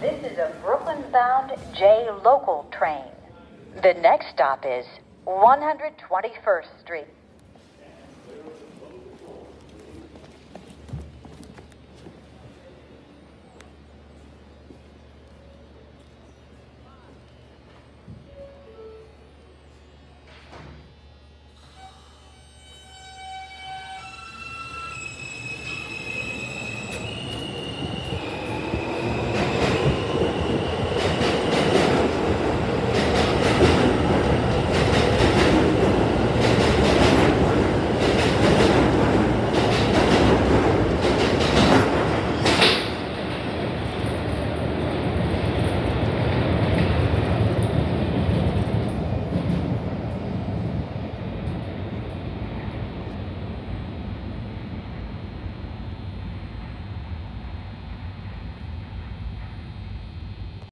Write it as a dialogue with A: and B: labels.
A: This is a Brooklyn-bound J local train. The next stop is 121st Street.